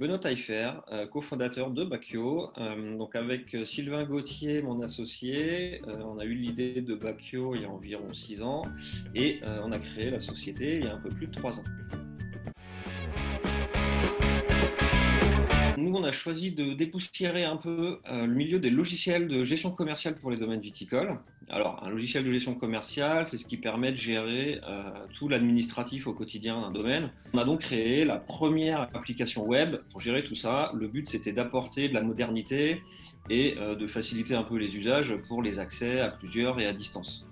Benoît Taillefer, euh, cofondateur de Bacchio. Euh, donc avec Sylvain Gauthier, mon associé, on a eu l'idée de Bacchio il y a environ six ans et on a créé la société il y a un peu plus de trois ans. Nous, on a choisi de dépoussiérer un peu le milieu des logiciels de gestion commerciale pour les domaines viticoles. Alors, un logiciel de gestion commerciale, c'est ce qui permet de gérer euh, tout l'administratif au quotidien d'un domaine. On a donc créé la première application web pour gérer tout ça. Le but, c'était d'apporter de la modernité et euh, de faciliter un peu les usages pour les accès à plusieurs et à distance.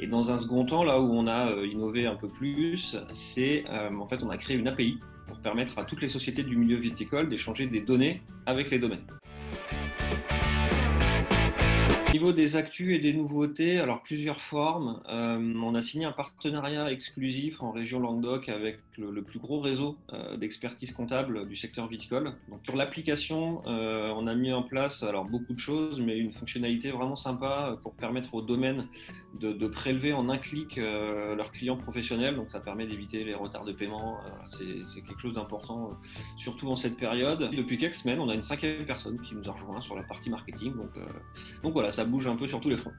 Et dans un second temps, là où on a euh, innové un peu plus, c'est en fait on a créé une API pour permettre à toutes les sociétés du milieu viticole d'échanger des données avec les domaines. Au niveau des actus et des nouveautés, alors plusieurs formes. Euh, on a signé un partenariat exclusif en région Languedoc avec le, plus gros réseau euh, d'expertise comptable du secteur viticole. Donc pour l'application, euh, on a mis en place alors beaucoup de choses, mais une fonctionnalité vraiment sympa pour permettre aux domaines de, prélever en un clic leurs clients professionnels. Donc ça permet d'éviter les retards de paiement. C'est quelque chose d'important, surtout en cette période. Depuis quelques semaines, on a une cinquième personne qui nous a rejoint sur la partie marketing. Donc voilà, ça bouge un peu sur tous les fronts.